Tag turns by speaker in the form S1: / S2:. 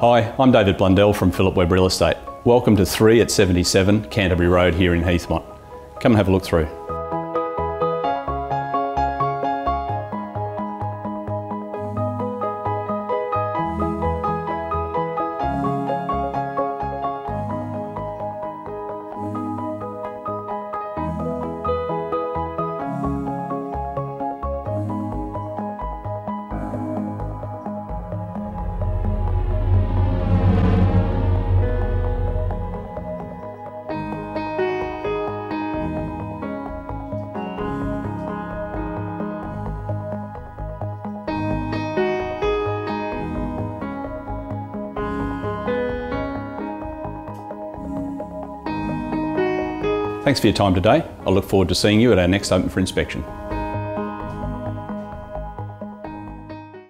S1: Hi, I'm David Blundell from Philip Webb Real Estate. Welcome to 3 at 77 Canterbury Road here in Heathmont. Come and have a look through. Thanks for your time today. I look forward to seeing you at our next open for inspection.